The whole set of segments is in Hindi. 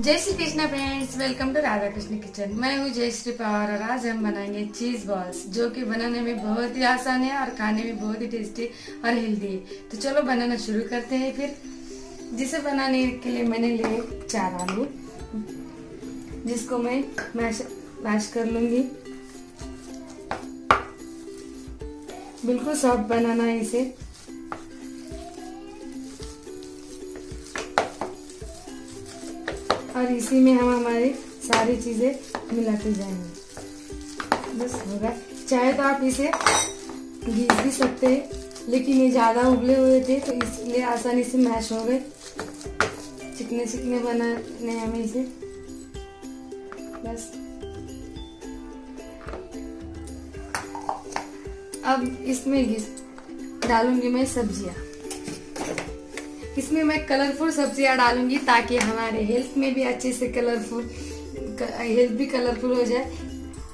जय Shri Krishna friends, welcome to Radha Krishna kitchen. मैं हूँ जय श्री पवार और आज हम बनाएँगे चीज़ बॉल्स जो कि बनाने में बहुत ही आसान है और खाने में बहुत ही टेस्टी और हेल्दी है। तो चलो बनाना शुरू करते हैं फिर। जिसे बनाने के लिए मैंने लिए चार आलू, जिसको मैं मैश मैश कर लूँगी। बिल्कुल सॉफ्ट बनाना है इसे। और इसी में हम हमारी सारी चीज़ें मिलाते जाएँगे। बस होगा चाहे तो आप इसे घीस भी सकते हैं, लेकिन ये ज़्यादा उबले हुए थे तो इसलिए आसानी से मैश हो गए। चिकने चिकने बनाने हमें इसे। बस। अब इसमें घिस डालूँगी मैं सब्ज़ियाँ। इसमें मैं कलरफुल सब्ज़ियाँ डालूँगी ताकि हमारे हेल्थ में भी अच्छे से कलरफुल हेल्थ भी कलरफुल हो जाए।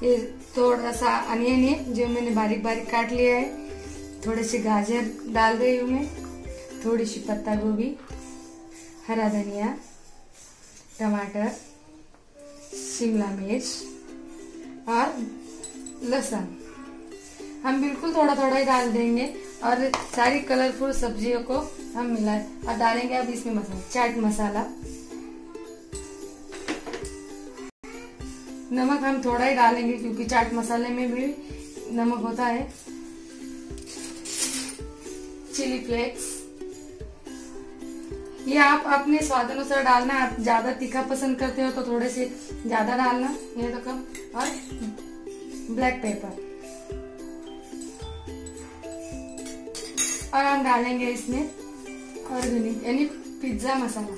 ये थोड़ा सा अनियन है, जो मैंने बारीक बारीक काट लिया है। थोड़े से गाजर डाल रही हूँ मैं, थोड़ी सी पत्ता गोभी, हरा धनिया, टमाटर, शिमला मिर्च और लहसुन। हम बिल्कुल थोड़ा थोड़ा ही डाल देंगे और सारी कलरफुल सब्जियों को हम मिला और डालेंगे अब इसमें मसाला, चाट मसाला। नमक हम थोड़ा ही डालेंगे क्योंकि चाट मसाले में भी नमक होता है। Chilli flakes. ये आप अपने स्वाद अनुसार डालना, आप ज़्यादा तीखा पसंद करते हो तो थोड़े से ज़्यादा डालना, ये तो कम। और ब्लैक पेपर। और हम डालेंगे इसमें ऑर्गेनिक यानी पिज्जा मसाला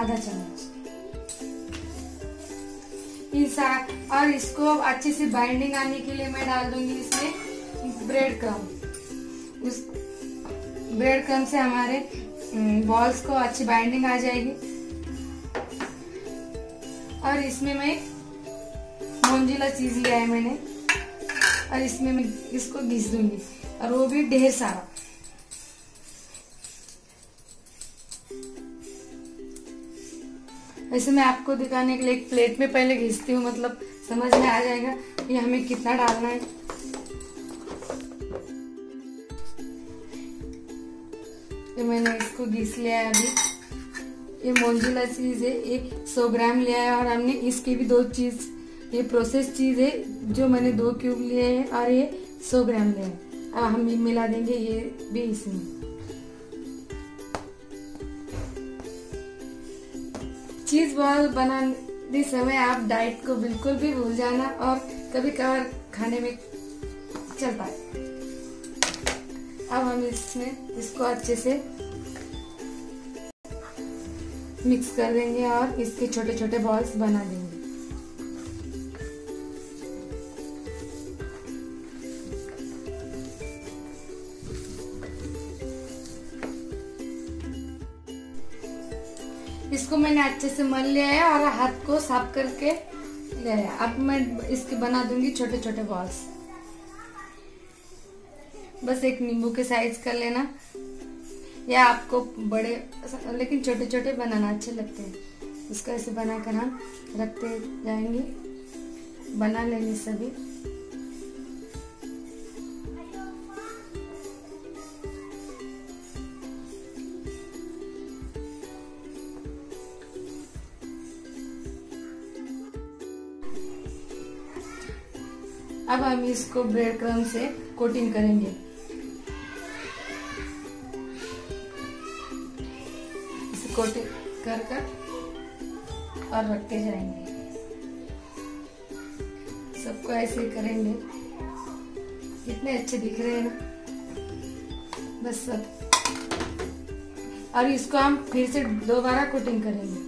आधा चम्मच और इसको अच्छे से बाइंडिंग आने के लिए मैं डाल दूँगी इसमें ब्रेड क्रम उस ब्रेड क्रम से हमारे बॉल्स को अच्छी बाइंडिंग आ जाएगी और इसमें मैं मोंजिला चीज़ लिया है मैंने और इसमें मैं इसको घिस दूँगी और वो भी ढेर सारा वैसे मैं आपको दिखाने के लिए एक प्लेट में पहले घिसती हूँ मतलब समझ में आ जाएगा कि हमें कितना डालना है। तो मैंने इसको घिस लिया है अभी। ये मोंजिला चीज़ है, ये सौ ग्राम लिया है और हमने इसकी भी दो चीज़, ये प्रोसेस चीज़ है जो मैंने दो क्यूब लिए हैं और ये सौ ग्राम लिए हैं। अब हम मिला देंगे ये भी इसमें चीज़ बॉल बनाने समय आप डाइट को बिल्कुल भी भूल जाना और कभी कभार खाने में चल पाए। अब हम इसमें, इसको अच्छे से मिक्स कर देंगे और इसके छोटे छोटे बॉल्स बना देंगे। इसको मैंने अच्छे से मल लिया है और हाथ को साफ़ करके लिया है अब मैं इसके बना दूँगी छोटे छोटे बॉल्स बस एक नींबू के साइज़ कर लेना। या आपको बड़े, लेकिन छोटे छोटे बनाना अच्छे लगते हैं। इसको ऐसे बनाकर हम रखते जाएँगे। बना लेंगे सभी। अब हम इसको ब्रेड क्रम से कोटिंग करेंगे। इसे कोटिंग कर कर और रखते जाएँगे। सबको ऐसे ही करेंगे। कितने अच्छे दिख रहे हैं। ना बस सब। और इसको हम फिर से दोबारा कोटिंग करेंगे।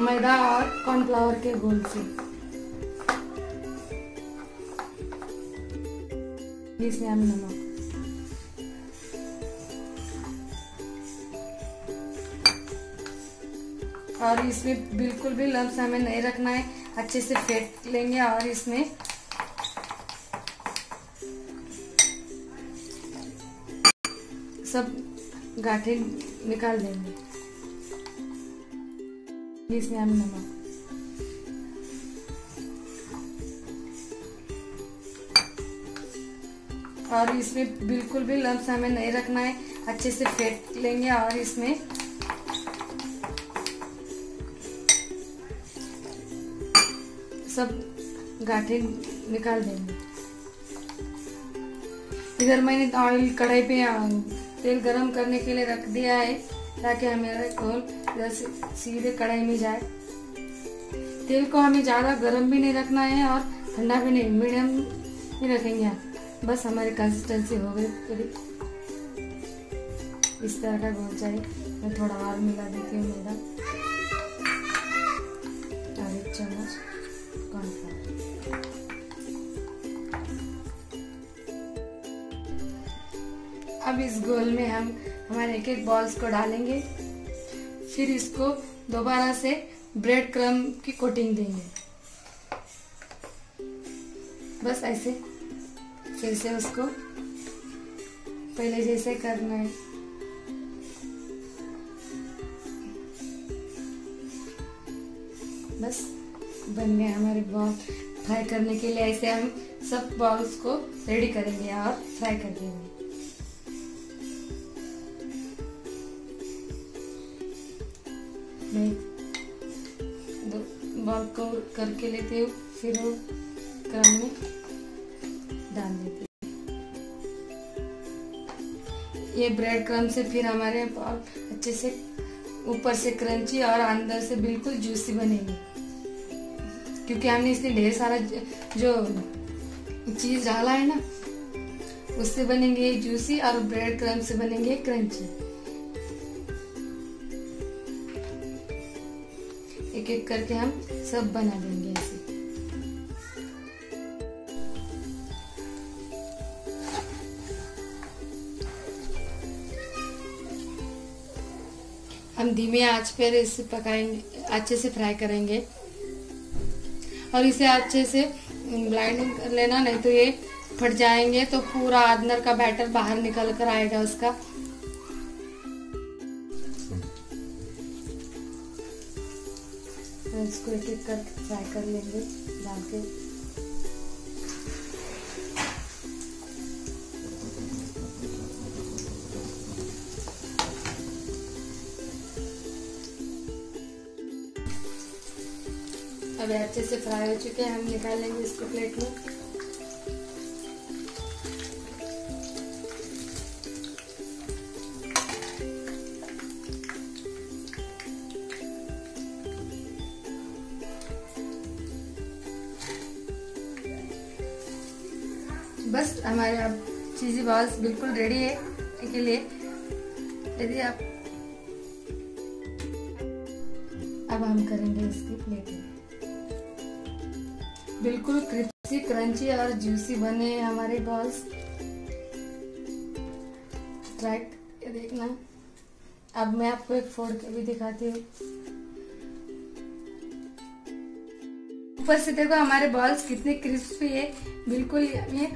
मैदा और कॉर्नफ्लावर के गोल से। इसमें हम नमक। और इसमें बिल्कुल भी लम्स हमें नहीं रखना है, अच्छे से फेंट लेंगे और इसमें। सब गाठे निकाल देंगे। इसमें हम नमक। और इसमें बिल्कुल भी लम्स हमें नहीं रखना है। अच्छे से फेंट लेंगे और इसमें। सब गाठे निकाल देंगे। इधर मैंने ऑयल कढ़ाई पे तेल गरम करने के लिए रख दिया है, ताकि हमारे कोल सीधे कढ़ाई में जाए। तेल को हमें ज़्यादा गरम भी नहीं रखना है और ठंडा भी नहीं, मीडियम ही रखेंगे आप। बस हमारी कंसिस्टेंसी हो गई करीब इस तरह का घोल चाहिए मैं थोड़ा और मिला देती हूँ मेरा। और एक चम्मच कॉर्नफ्लावर अब इस गोल में हम, हमारे एक एक बॉल्स को डालेंगे। फिर इसको दोबारा से ब्रेड क्रम की कोटिंग देंगे। बस ऐसे। फिर से उसको पहले जैसे करना है। बस बन गए हमारे बॉल फ्राई करने के लिए ऐसे हम सब बॉल्स को रेडी करेंगे और फ्राई कर देंगे। मैं बॉल को करके लेती हूँ, फिर वो क्रम में डाल देती ये ब्रेड क्रम से फिर हमारे बॉल अच्छे से ऊपर से क्रंची और अंदर से बिल्कुल जूसी बनेगी। क्योंकि हमने इसमें ढेर सारा जो चीज़ डाला है ना, उससे बनेंगे जूसी और ब्रेड क्रम से बनेंगे क्रंची एक एक करके हम सब बना देंगे हम धीमे आँच पर इसे पकाएँगे, अच्छे से फ्राई करेंगे। और इसे अच्छे से ब्लाइंडिंग कर लेना, नहीं तो ये फट जाएँगे तो पूरा आदनर का बैटर बाहर निकल कर आएगा उसका। इसको एक एक कर फ्राई कर लेंगे, डाल के। अभी अच्छे से फ्राई हो चुके हैं, हम निकाल लेंगे इसको प्लेट में। बस हमारे अब चीजी बॉल्स बिल्कुल रेडी है, के लिए। यदि आप अब हम करेंगे इसकी प्लेटिंग बिल्कुल क्रिस्पी क्रंची और जूसी बने हैं हमारे बॉल्स ट्राई देखना। अब मैं आपको एक फोड़ के भी दिखाती हूँ। ऊपर से देखो हमारे बॉल्स कितने क्रिस्पी है। बिल्कुल ये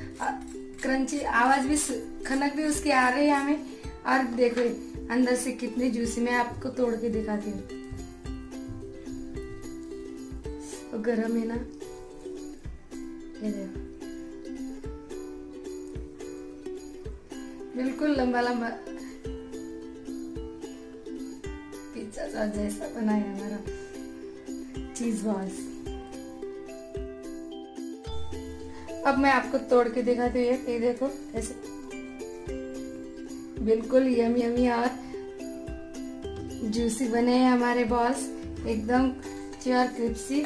क्रंची आवाज़ भी खनक भी उसकी आ रही है हमें। और देखो, अंदर से कितने जूसी मैं आपको तोड़ के दिखाती हूँ। गरम है ना। बिल्कुल लंबा लंबा पिज्जा सॉस जैसा बना है हमारा चीज़ बॉल्स अब मैं आपको तोड़ के दिखाती हूँ, ये देखो, ऐसे। बिल्कुल यम यमी और जूसी बने हैं हमारे बॉल्स एकदम और क्रिप्सी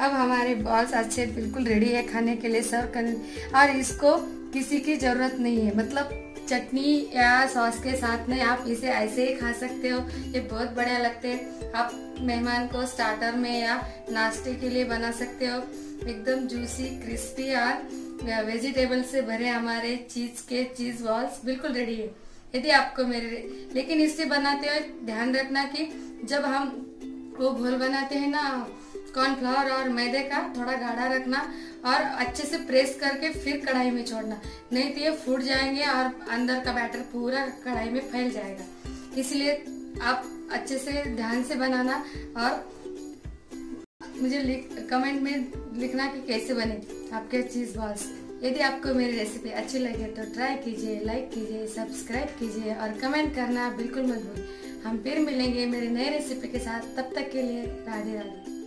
अब हमारे बॉल्स अच्छे, बिल्कुल रेडी है खाने के लिए सर्व करने। और इसको किसी की ज़रूरत नहीं है। मतलब चटनी या सॉस के साथ में आप इसे ऐसे ही खा सकते हो। ये बहुत बढ़िया लगते हैं। आप मेहमान को स्टार्टर में या नाश्ते के लिए बना सकते हो। एकदम जूसी क्रिस्पी और वेजिटेबल से भरे हमारे चीज़ के चीज़ बॉल्स बिल्कुल रेडी है। यदि आपको मेरे लेकिन इसे बनाते हुए ध्यान रखना कि जब हम वो घोल बनाते हैं ना कॉर्नफ्लावर और मैदे का थोड़ा गाढ़ा रखना और अच्छे से प्रेस करके फिर कढ़ाई में छोड़ना। नहीं तो ये फूट जाएँगे और अंदर का बैटर पूरा कढ़ाई में फैल जाएगा। इसलिए आप अच्छे से ध्यान से बनाना और मुझे कमेंट में लिखना कि कैसे बने आपके चीज़ बॉल्स। यदि आपको मेरी रेसिपी अच्छी लगे तो ट्राई कीजिए लाइक कीजिए सब्सक्राइब कीजिए और कमेंट करना बिल्कुल मत भूलिए। हम फिर मिलेंगे मेरे नए रेसिपी के साथ। तब तक के लिए राधे राधे।